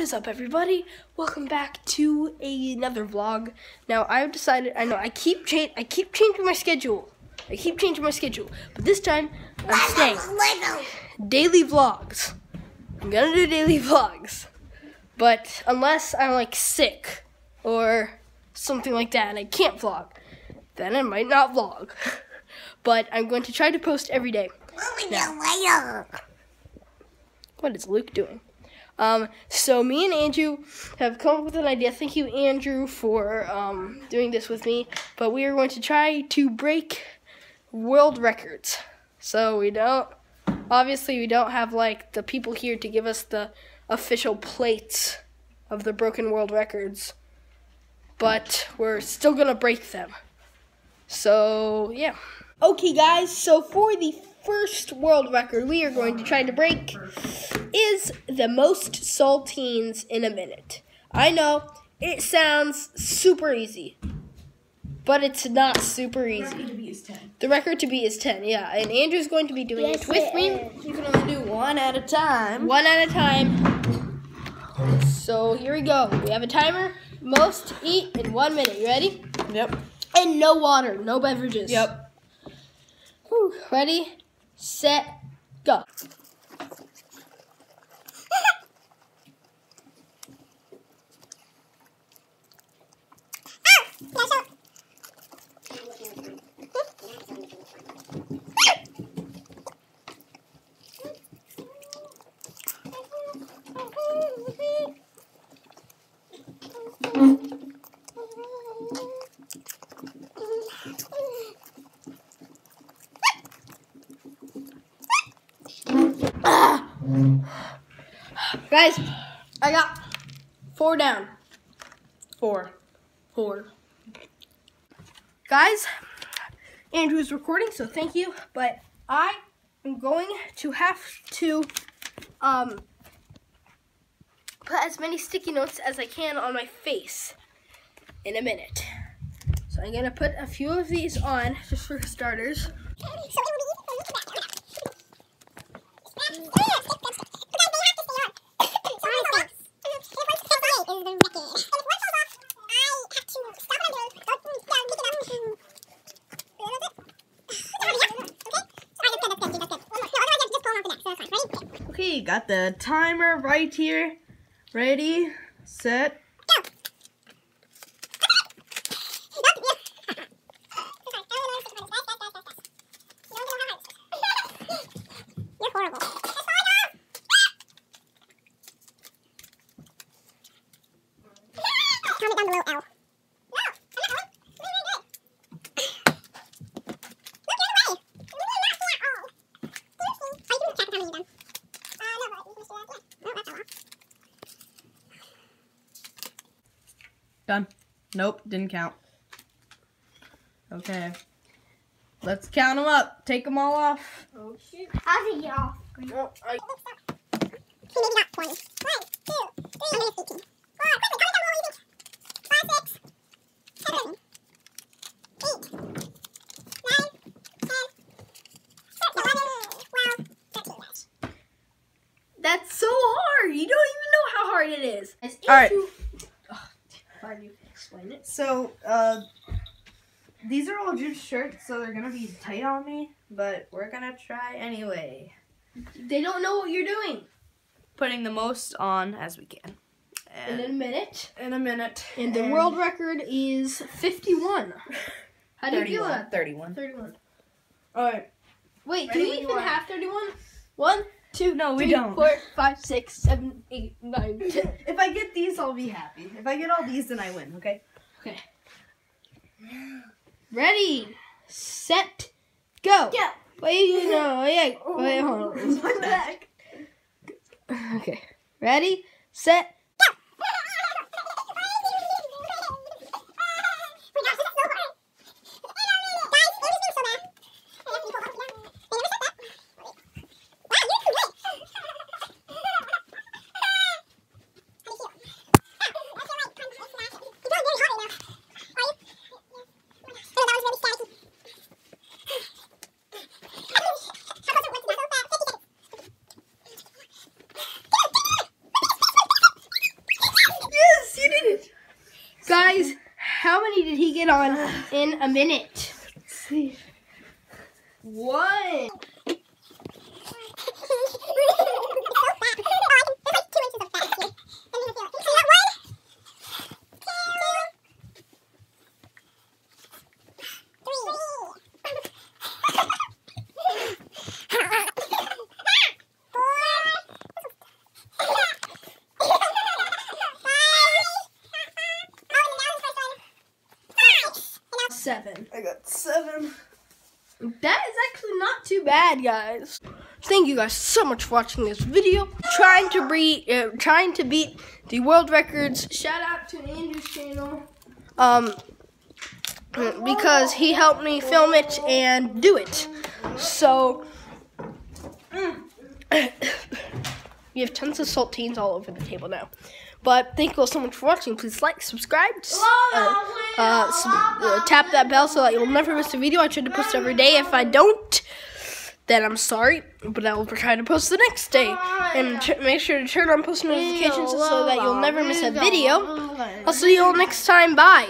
is up, everybody? Welcome back to another vlog. Now, I've decided. I know I keep change. I keep changing my schedule. I keep changing my schedule, but this time I'm staying. Daily vlogs. I'm gonna do daily vlogs, but unless I'm like sick or something like that and I can't vlog, then I might not vlog. but I'm going to try to post every day. What is Luke doing? Um, so me and Andrew have come up with an idea. Thank you, Andrew, for um, doing this with me. But we are going to try to break world records. So we don't, obviously, we don't have like the people here to give us the official plates of the broken world records. But we're still gonna break them. So yeah. Okay, guys. So for the first world record we are going to try to break is the most saltines in a minute. I know it sounds super easy, but it's not super easy. The record to beat is 10, yeah. And Andrew's going to be doing Yes, it with it me. is. You can only do one at a time. One at a time. So here we go. We have a timer. Most eat in one minute. You ready? Yep. And no water, no beverages. Yep. Whew. Ready, set, go. Guys, I got four down. Four. Four. Guys, Andrew's recording, so thank you. But I am going to have to um put as many sticky notes as I can on my face in a minute. So I'm gonna put a few of these on just for starters. Okay, got the timer right here. Ready, set. Comment down below. Done. Nope, didn't count. Okay. Let's count them up. Take them all off. Oh shit. How's it y'all? Oh, I, Maybe not 20. 1, 2, 3, I'm gonna 18. 4, quickly, comment down below what you think. 5, 6, 7, 8, 9, 10, 11, 12, 13. that's so hard. You don't even know how hard it is. All right. Why do you explain it? So, uh, these are all juice shirts, so they're gonna be tight on me, but we're gonna try anyway. They don't know what you're doing. Putting the most on as we can. In a minute. in a minute. And the world record is 51. How do you feel about 31. 31? Alright. Wait, Ready do we you even are. have 31? One, two, No, we three, don't. four, five, six, seven, eight, nine, ten. If I get these, I'll be happy. If I get all these, then I win, okay? Okay. Ready, set, go. Yeah. Wait, no, yeah. Wait, hold on. My back. Okay. Ready, set, many did he get on in a minute? Let's see. One. Seven. I got seven. That is actually not too bad, guys. Thank you guys so much for watching this video. Trying to beat, uh, trying to beat the world records. Shout out to Andrew's channel, um, because he helped me film it and do it. So we have tons of saltines all over the table now. But thank you all so much for watching. Please like, subscribe, uh, uh, sub- uh, tap that bell so that you'll never miss a video. I try to post every day. If I don't, then I'm sorry, but I will try to post the next day. And make sure to turn on post notifications so that you'll never miss a video. I'll see you all next time. Bye.